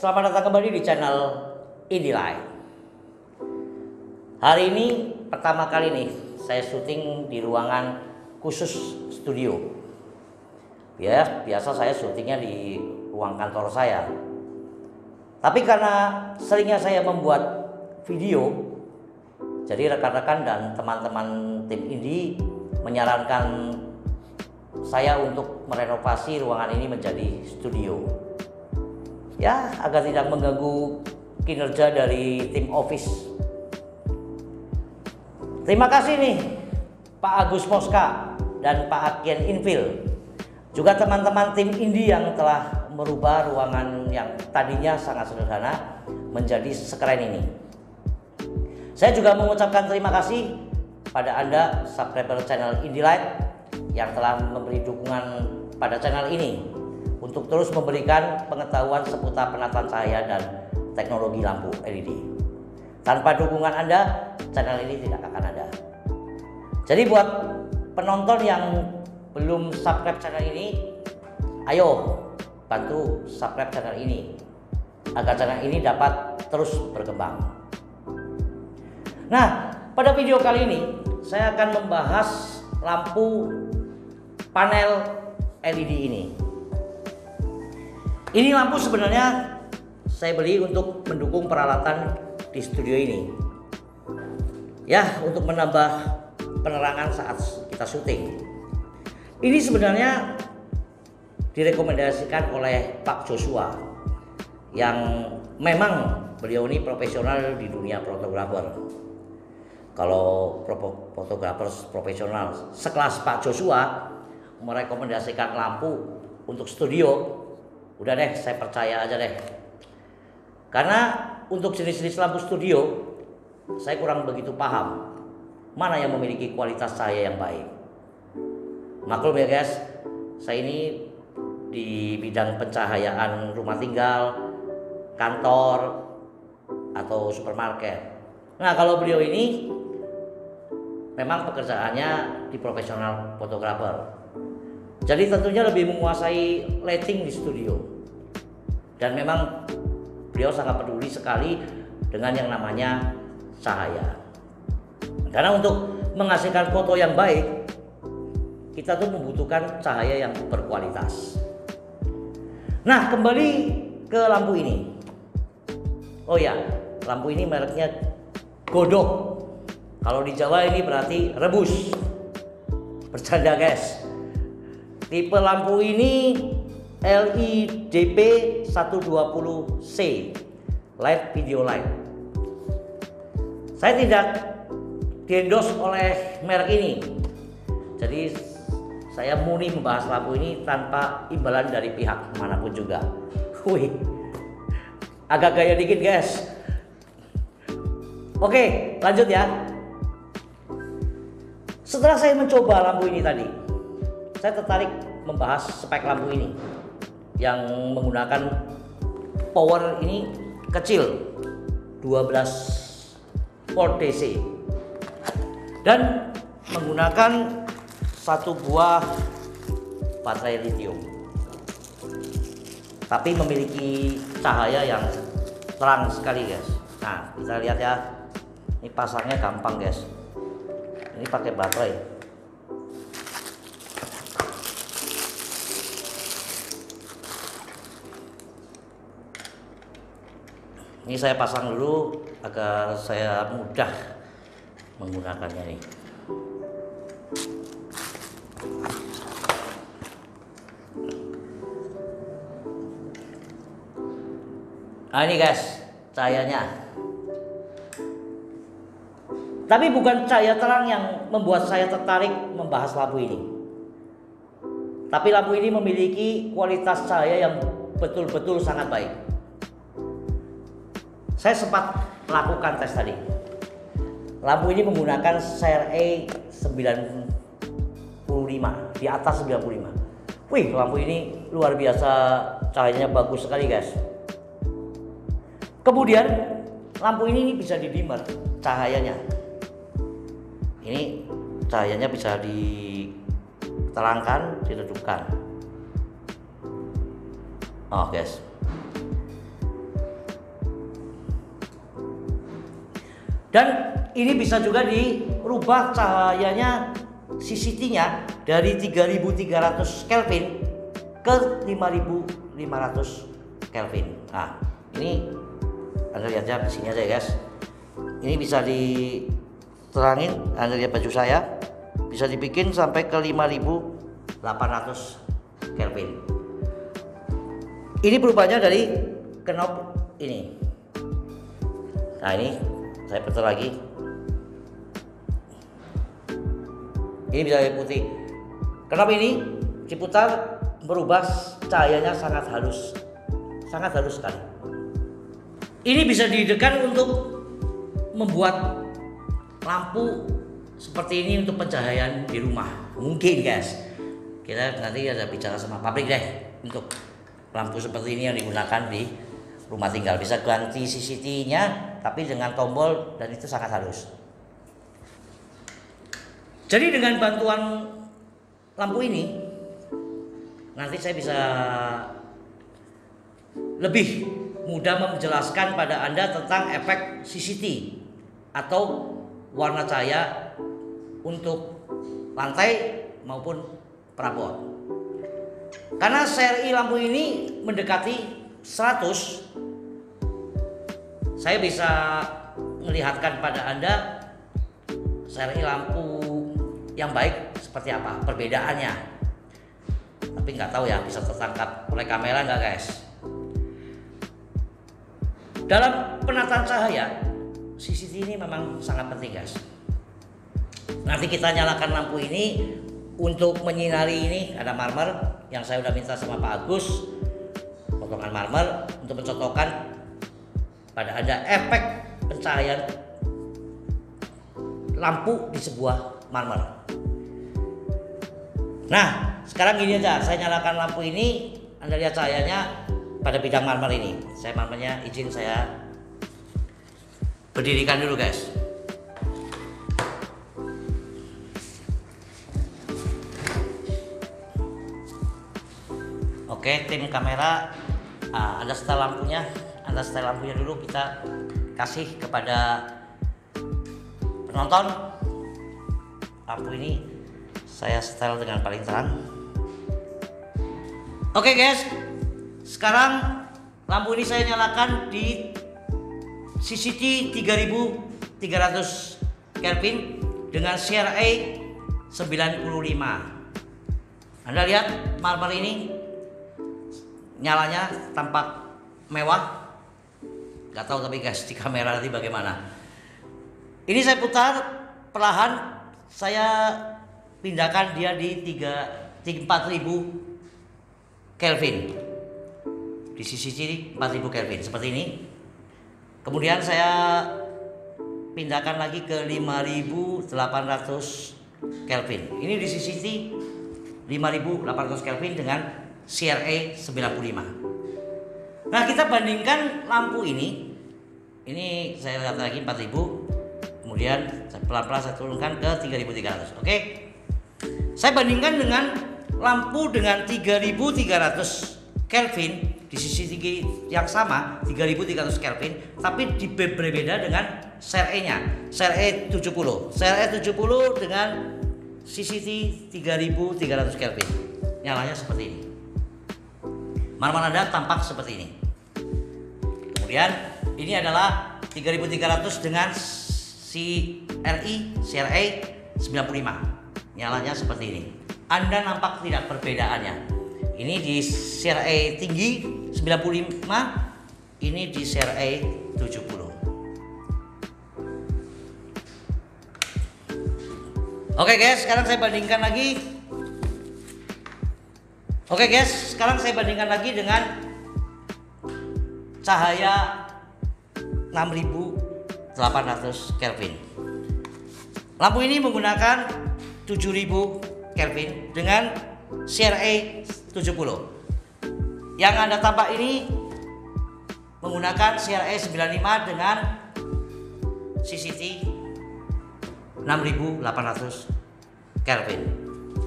Selamat datang kembali di channel Indie Hari ini pertama kali nih saya syuting di ruangan khusus studio. Ya, biasa saya syutingnya di ruang kantor saya. Tapi karena seringnya saya membuat video, jadi rekan-rekan dan teman-teman tim Indie menyarankan saya untuk merenovasi ruangan ini menjadi studio. Ya, agar tidak mengganggu kinerja dari tim office. Terima kasih nih Pak Agus Moska dan Pak Akian Infil. Juga teman-teman tim Indi yang telah merubah ruangan yang tadinya sangat sederhana menjadi sekeren ini. Saya juga mengucapkan terima kasih pada Anda subscriber channel Light yang telah memberi dukungan pada channel ini untuk terus memberikan pengetahuan seputar penataan cahaya dan teknologi lampu LED. Tanpa dukungan Anda, channel ini tidak akan ada. Jadi buat penonton yang belum subscribe channel ini, ayo bantu subscribe channel ini agar channel ini dapat terus berkembang. Nah, pada video kali ini saya akan membahas lampu panel LED ini. Ini lampu sebenarnya saya beli untuk mendukung peralatan di studio ini. Ya, untuk menambah penerangan saat kita syuting. Ini sebenarnya direkomendasikan oleh Pak Joshua yang memang beliau ini profesional di dunia fotografer. Kalau fotografer profesional sekelas Pak Joshua merekomendasikan lampu untuk studio, udah deh saya percaya aja deh. Karena untuk jenis-jenis lampu studio, saya kurang begitu paham mana yang memiliki kualitas cahaya yang baik. Maklum ya guys, saya ini di bidang pencahayaan rumah tinggal, kantor, atau supermarket. Nah kalau beliau ini memang pekerjaannya di profesional fotografer. Jadi tentunya lebih menguasai lighting di studio. Dan memang beliau sangat peduli sekali dengan yang namanya cahaya. Karena untuk menghasilkan foto yang baik, kita tuh membutuhkan cahaya yang berkualitas. Nah, kembali ke lampu ini. Oh ya, lampu ini mereknya Godok. Kalau di Jawa ini berarti rebus. Bercanda guys. Tipe lampu ini LIDP 120C Light Video Light. Saya tidak diendos oleh merek ini. Jadi saya murni membahas lampu ini tanpa imbalan dari pihak mana pun juga. Wih, agak gaya dikit guys. Oke, lanjut ya. Setelah saya mencoba lampu ini tadi, saya tertarik membahas spek lampu ini yang menggunakan power ini kecil 12 volt DC dan menggunakan satu buah baterai lithium. Tapi memiliki cahaya yang terang sekali guys. Nah kita lihat ya. Ini pasangnya gampang guys. Ini pakai baterai ini saya pasang dulu agar saya mudah menggunakannya nih nah ini guys cahayanya. Tapi bukan cahaya terang yang membuat saya tertarik membahas lampu ini. Tapi lampu ini memiliki kualitas cahaya yang betul-betul sangat baik saya sempat melakukan tes tadi. Lampu ini menggunakan CRE 95 di atas 95. Wih, lampu ini luar biasa cahayanya bagus sekali, guys. Kemudian lampu ini bisa dimmer cahayanya. Ini cahayanya bisa diterangkan, diredupkan. Oh, guys. Dan ini bisa juga dirubah cahayanya CCT-nya dari 3300 Kelvin ke 5500 Kelvin. Nah, ini Anda lihat ya di sini aja guys. Ini bisa diterangin, Anda lihat baju saya bisa dibikin sampai ke 5800 Kelvin. Ini perubahannya dari knob ini. Nah, ini saya putar lagi. Ini bisa putih. Kenapa ini? Diputar berubah cahayanya sangat halus. Sangat halus sekali. Ini bisa didekan untuk membuat lampu seperti ini untuk pencahayaan di rumah. Mungkin guys. Kita nanti ada bicara sama pabrik deh untuk lampu seperti ini yang digunakan di rumah tinggal. Bisa ganti CCTV-nya tapi dengan tombol dan itu sangat halus. Jadi dengan bantuan lampu ini nanti saya bisa lebih mudah menjelaskan pada Anda tentang efek CCT atau warna cahaya untuk lantai maupun perabot. Karena seri lampu ini mendekati 100 saya bisa melihatkan pada Anda seri lampu yang baik seperti apa perbedaannya. Tapi nggak tahu ya bisa tertangkap oleh kamera nggak guys. Dalam penataan cahaya, CCTV ini memang sangat penting guys. Nanti kita nyalakan lampu ini untuk menyinari ini ada marmer yang saya udah minta sama Pak Agus potongan marmer untuk mencotokkan pada ada efek pencahayaan lampu di sebuah marmer. Nah, sekarang gini aja, saya nyalakan lampu ini, Anda lihat cahayanya pada bidang marmer ini. Saya marmernya izin saya berdirikan dulu, guys. Oke, tim kamera, ah, ada setel lampunya anda setel lampunya dulu kita kasih kepada penonton. Lampu ini saya setel dengan paling terang. Oke guys. Sekarang lampu ini saya nyalakan di CCT 3300 Kelvin dengan CRA 95 Anda lihat marmer ini nyalanya tampak mewah Gak tahu tapi guys di kamera nanti bagaimana. Ini saya putar perlahan saya pindahkan dia di 3 4000 Kelvin. Di sisi kiri 4000 Kelvin seperti ini. Kemudian saya pindahkan lagi ke 5800 Kelvin. Ini di sisi 5800 Kelvin dengan CRA 95. Nah kita bandingkan lampu ini, ini saya lihat lagi 4000, kemudian pelan-pelan saya turunkan ke 3300. Oke, saya bandingkan dengan lampu dengan 3300 Kelvin di sisi tinggi yang sama 3300 Kelvin tapi berbeda dengan SRE-nya SRE 70 SRE 70 dengan CCT 3300 Kelvin. Nyalanya seperti ini. Marmar Anda tampak seperti ini Kemudian ini adalah 3300 dengan CRI CRA 95. Nyalanya seperti ini. Anda nampak tidak perbedaannya. Ini di CRA tinggi 95, ini di CRA 70. Oke guys, sekarang saya bandingkan lagi. Oke guys, sekarang saya bandingkan lagi dengan cahaya 6800 Kelvin. Lampu ini menggunakan 7000 Kelvin dengan CRA 70. Yang Anda tampak ini menggunakan CRA 95 dengan CCT 6800 Kelvin.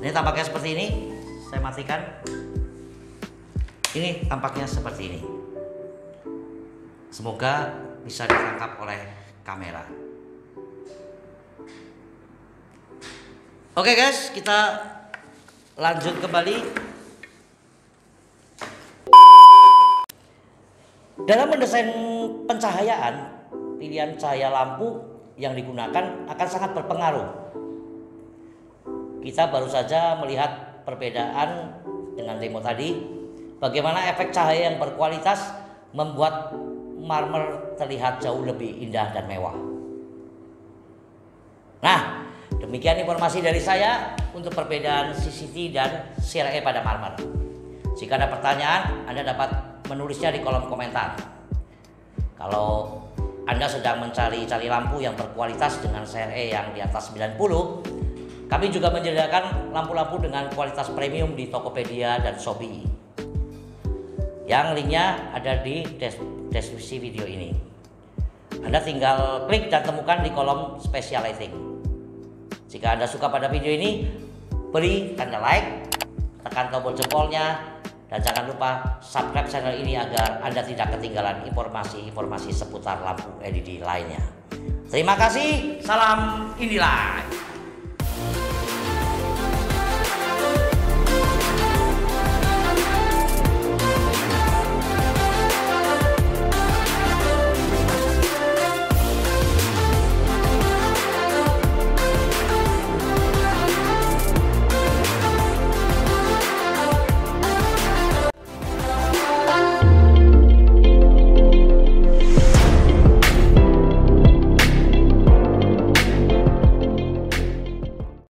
Ini tampaknya seperti ini. Saya matikan. Ini tampaknya seperti ini. Semoga bisa ditangkap oleh kamera. Oke guys, kita lanjut kembali. Dalam mendesain pencahayaan, pilihan cahaya lampu yang digunakan akan sangat berpengaruh. Kita baru saja melihat perbedaan dengan demo tadi, bagaimana efek cahaya yang berkualitas membuat marmer terlihat jauh lebih indah dan mewah. Nah, Demikian informasi dari saya untuk perbedaan CCT dan CRE pada marmer. Jika ada pertanyaan, Anda dapat menulisnya di kolom komentar. Kalau Anda sedang mencari-cari lampu yang berkualitas dengan CRE yang di atas 90, kami juga menyediakan lampu-lampu dengan kualitas premium di Tokopedia dan Shopee. Yang linknya ada di deskripsi video ini. Anda tinggal klik dan temukan di kolom special lighting. Jika Anda suka pada video ini, beri tanda like, tekan tombol jempolnya, dan jangan lupa subscribe channel ini agar Anda tidak ketinggalan informasi-informasi seputar lampu LED lainnya. Terima kasih, salam Indilight.